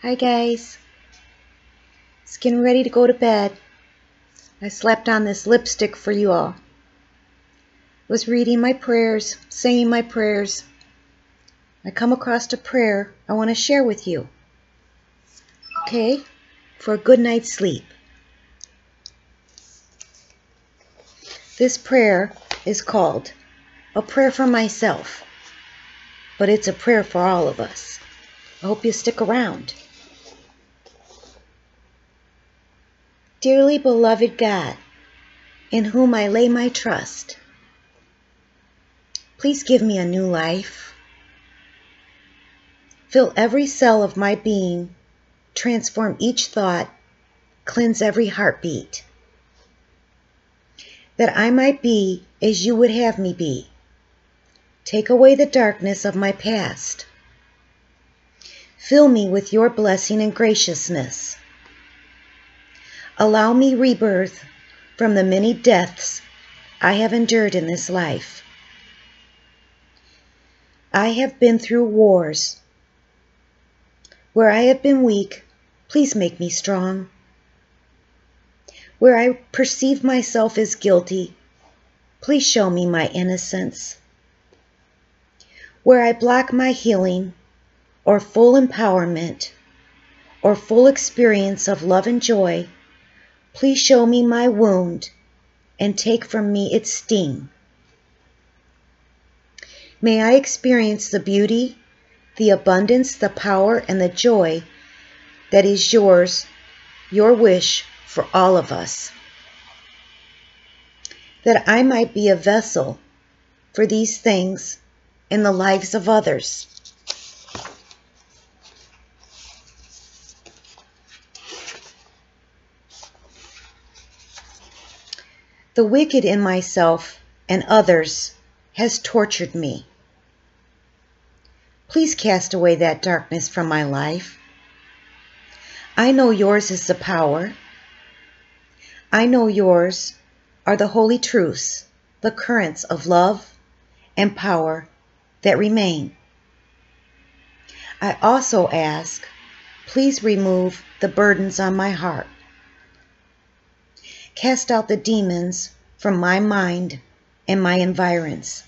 Hi guys. It's getting ready to go to bed. I slept on this lipstick for you all. Was reading my prayers, saying my prayers. I come across a prayer I want to share with you. Okay? For a good night's sleep. This prayer is called A Prayer for Myself, but it's a prayer for all of us. I hope you stick around. Dearly beloved God, in whom I lay my trust, please give me a new life. Fill every cell of my being, transform each thought, cleanse every heartbeat, that I might be as you would have me be. Take away the darkness of my past. Fill me with your blessing and graciousness. Allow me rebirth from the many deaths I have endured in this life. I have been through wars. Where I have been weak, please make me strong. Where I perceive myself as guilty, please show me my innocence. Where I block my healing or full empowerment or full experience of love and joy, Please show me my wound and take from me its sting. May I experience the beauty, the abundance, the power, and the joy that is yours, your wish for all of us. That I might be a vessel for these things in the lives of others. The wicked in myself and others has tortured me. Please cast away that darkness from my life. I know yours is the power. I know yours are the holy truths, the currents of love and power that remain. I also ask, please remove the burdens on my heart. Cast out the demons from my mind and my environs.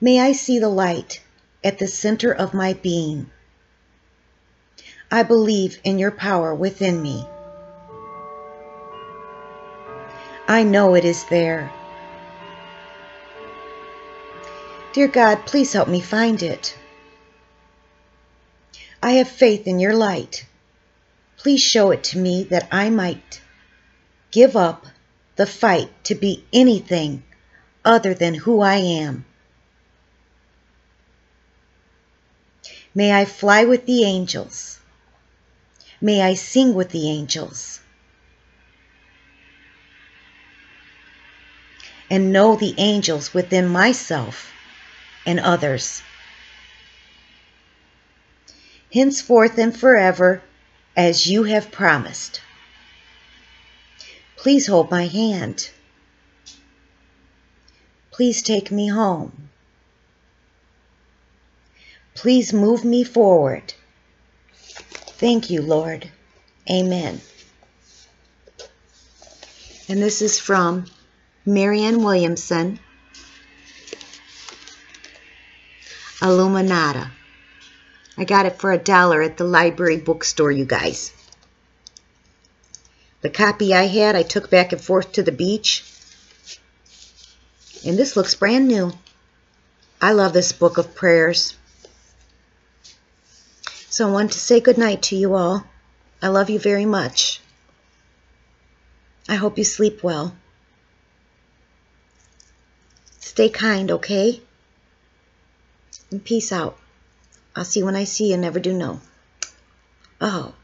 May I see the light at the center of my being. I believe in your power within me. I know it is there. Dear God, please help me find it. I have faith in your light. Please show it to me that I might give up the fight to be anything other than who I am. May I fly with the angels. May I sing with the angels. And know the angels within myself and others. Henceforth and forever, as you have promised. Please hold my hand. Please take me home. Please move me forward. Thank you, Lord. Amen. And this is from Marianne Williamson, Illuminata. I got it for a dollar at the library bookstore, you guys. The copy I had, I took back and forth to the beach. And this looks brand new. I love this book of prayers. So I want to say good night to you all. I love you very much. I hope you sleep well. Stay kind, okay? And peace out. I'll see you when I see you. Never do know. Oh.